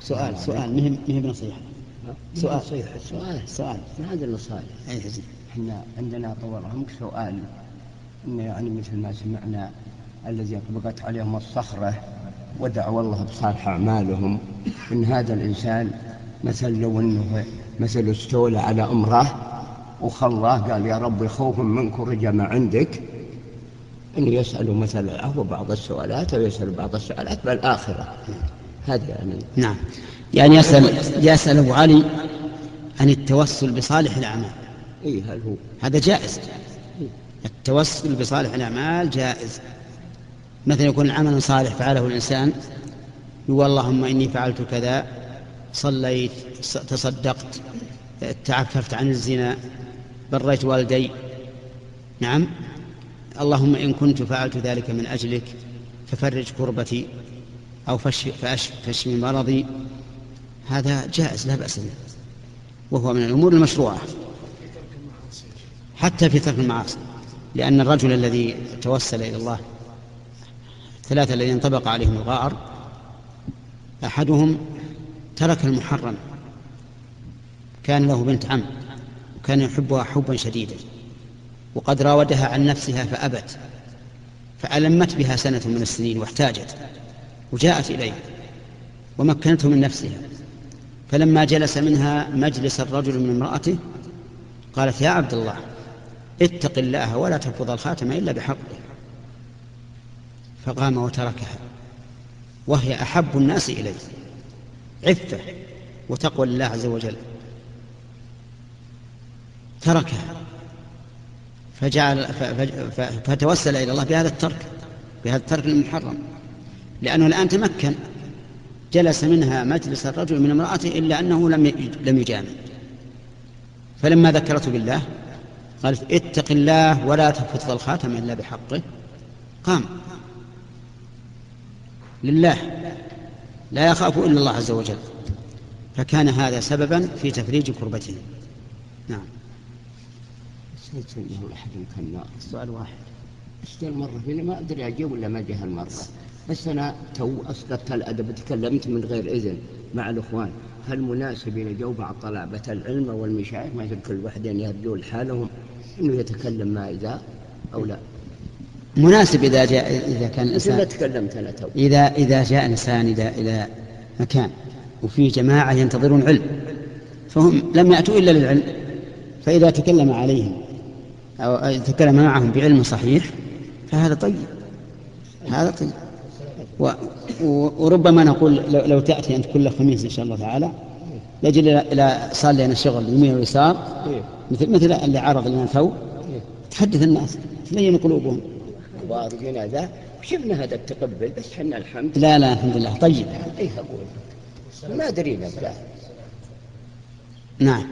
سؤال سؤال مهم مهم نصيحة سؤال. سؤال سؤال. ما هذا النصائح أي حزين إحنا عندنا طول عمرك سؤال إن يعني مثل ما سمعنا الذي أطبقت عليهم الصخرة ودعوا الله بصالح أعمالهم إن هذا الإنسان مثل لو أنه مثل استولى على أمره وخلاه قال يا رب خوفا منك ورجع ما عندك أن يسألوا مثل العفو بعض السؤالات أو يسأل بعض السؤالات بالآخرة هذا يعني نعم. يعني يسأل يسأل أبو علي عن التوسل بصالح الأعمال. إيه هل هو. هذا جائز. التوسل بصالح الأعمال جائز. مثلا يكون عمل صالح فعله الإنسان يقول اللهم إني فعلت كذا صليت تصدقت تعففت عن الزنا بريت والدي. نعم. اللهم إن كنت فعلت ذلك من أجلك ففرج كربتي. أو فشف, فشف مرضي هذا جائز لا بأس به وهو من الأمور المشروعة حتى في ترك المعاصي لأن الرجل الذي توسل إلى الله الثلاثة الذين انطبق عليهم الغار أحدهم ترك المحرم كان له بنت عم وكان يحبها حبا شديدا وقد راودها عن نفسها فأبت فألمت بها سنة من السنين واحتاجت. وجاءت إليه ومكنته من نفسها. فلما جلس منها مجلس الرجل من امرأته قالت يا عبد الله اتق الله ولا تفض الخاتم إلا بحقه. فقام وتركها وهي أحب الناس إليه عفة وتقوى لله عز وجل. تركها فجعل فتوسل إلى الله بهذا الترك بهذا الترك المحرم. لأنه الآن تمكن. جلس منها مجلس الرجل من امرأته إلا أنه لم لم يجامل. فلما ذكرته بالله قالت اتق الله ولا تفت الخاتم إلا بحقه. قام. لله. لا يخاف إلا الله عز وجل. فكان هذا سببا في تفريج كربته. نعم. نسيت أنه أحد كان نار سؤال واحد. اشتغل مرة فيني ما أدري أجيب ولا ما جه المرة بس أنا تو اسقطت الأدب تكلمت من غير إذن مع الأخوان. هل مناسب ان جو بعض طلبة العلم والمشايخ؟ ما كل واحدين يهدون حالهم إنه يتكلم ما إذا أو لا. مناسب إذا جاء إذا كان الإنسان تكلمت أنا تو. إذا إذا جاء إنسان إلى إلى مكان وفي جماعة ينتظرون علم فهم لم يأتوا إلا للعلم. فإذا تكلم عليهم أو تكلم معهم بعلم صحيح فهذا طيب. هذا طيب. وربما نقول لو, لو تأتي أنت كل خميس إن شاء الله تعالى لجل إلى صار لنا شغل يمين ويسار مثل مثل اللي عرض لنا تو تحدث الناس تلين قلوبهم. واضحين ذا وشفنا هذا التقبل بس حنا الحمد لا لا الحمد لله. طيب. إيه أقول؟ ما درينا بلا نعم.